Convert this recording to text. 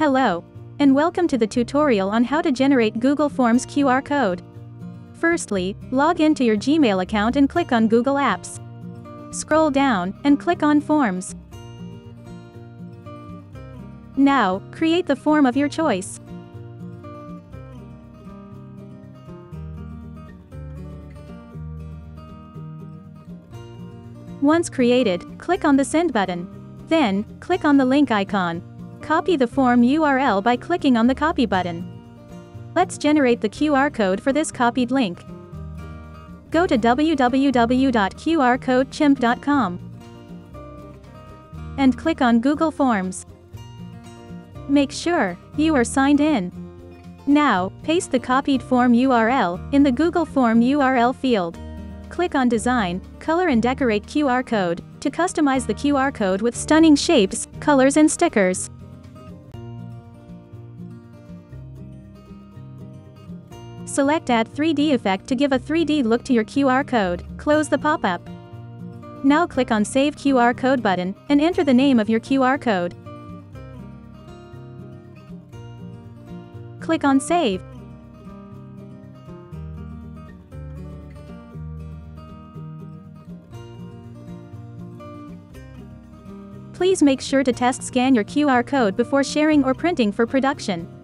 Hello, and welcome to the tutorial on how to generate Google Forms QR code. Firstly, log into your Gmail account and click on Google Apps. Scroll down and click on Forms. Now, create the form of your choice. Once created, click on the Send button. Then, click on the link icon. Copy the form URL by clicking on the Copy button. Let's generate the QR code for this copied link. Go to www.qrcodechimp.com and click on Google Forms. Make sure you are signed in. Now, paste the copied form URL in the Google Form URL field. Click on Design, Color and Decorate QR Code to customize the QR code with stunning shapes, colors and stickers. Select Add 3D Effect to give a 3D look to your QR code. Close the pop-up. Now click on Save QR Code button and enter the name of your QR code. Click on Save. Please make sure to test scan your QR code before sharing or printing for production.